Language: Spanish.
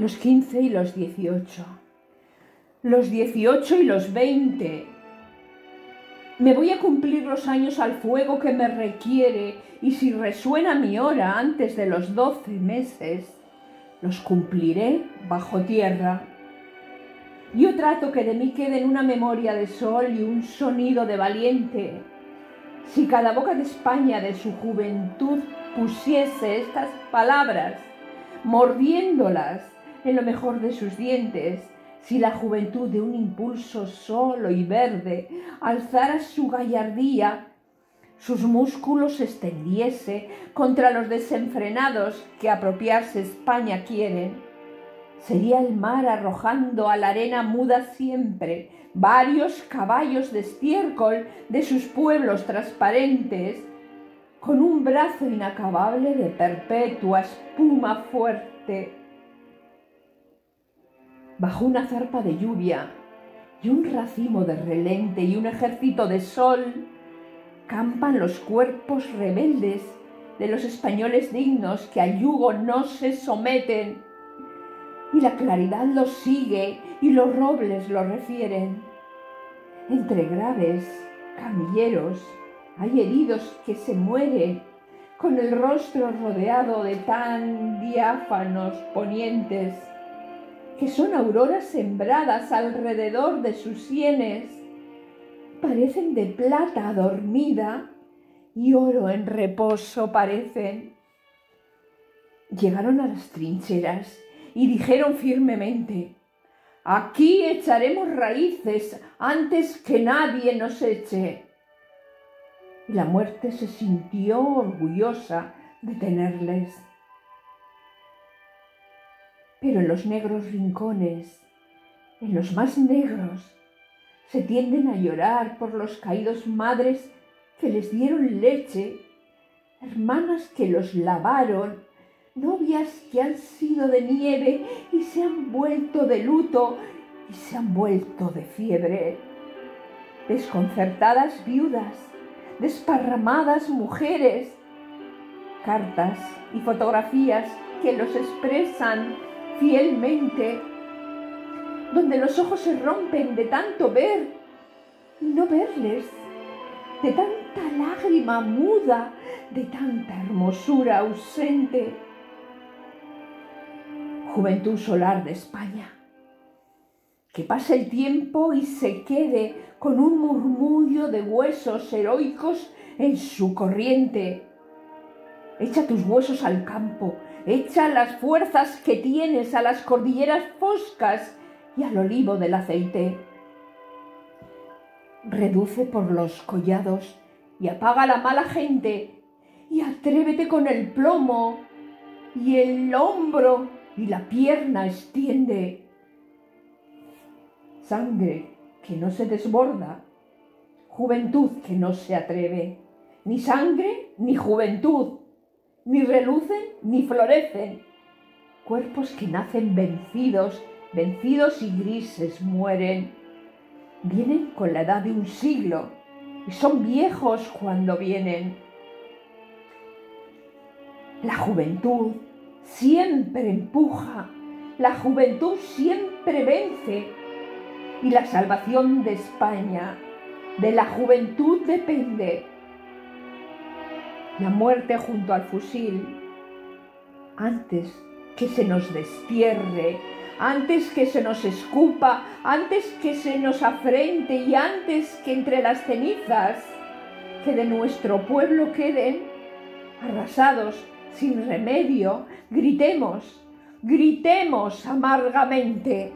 los 15 y los 18, los 18 y los 20. Me voy a cumplir los años al fuego que me requiere y si resuena mi hora antes de los 12 meses, los cumpliré bajo tierra. Yo trato que de mí queden una memoria de sol y un sonido de valiente. Si cada boca de España de su juventud pusiese estas palabras, mordiéndolas en lo mejor de sus dientes, si la juventud de un impulso solo y verde alzara su gallardía, sus músculos extendiese contra los desenfrenados que apropiarse España quieren, sería el mar arrojando a la arena muda siempre varios caballos de estiércol de sus pueblos transparentes, con un brazo inacabable de perpetua espuma fuerte bajo una zarpa de lluvia y un racimo de relente y un ejército de sol, campan los cuerpos rebeldes de los españoles dignos que al yugo no se someten. Y la claridad los sigue y los robles los refieren. Entre graves camilleros hay heridos que se mueren con el rostro rodeado de tan diáfanos ponientes que son auroras sembradas alrededor de sus sienes, parecen de plata dormida y oro en reposo parecen. Llegaron a las trincheras y dijeron firmemente, aquí echaremos raíces antes que nadie nos eche. La muerte se sintió orgullosa de tenerles pero en los negros rincones, en los más negros, se tienden a llorar por los caídos madres que les dieron leche, hermanas que los lavaron, novias que han sido de nieve y se han vuelto de luto y se han vuelto de fiebre, desconcertadas viudas, desparramadas mujeres, cartas y fotografías que los expresan fielmente, donde los ojos se rompen de tanto ver y no verles, de tanta lágrima muda, de tanta hermosura ausente. Juventud solar de España, que pase el tiempo y se quede con un murmullo de huesos heroicos en su corriente. Echa tus huesos al campo Echa las fuerzas que tienes a las cordilleras foscas y al olivo del aceite. Reduce por los collados y apaga la mala gente y atrévete con el plomo y el hombro y la pierna extiende. Sangre que no se desborda, juventud que no se atreve, ni sangre ni juventud ni relucen ni florecen. Cuerpos que nacen vencidos, vencidos y grises mueren. Vienen con la edad de un siglo y son viejos cuando vienen. La juventud siempre empuja, la juventud siempre vence y la salvación de España de la juventud depende la muerte junto al fusil, antes que se nos destierre, antes que se nos escupa, antes que se nos afrente y antes que entre las cenizas que de nuestro pueblo queden, arrasados sin remedio, gritemos, gritemos amargamente,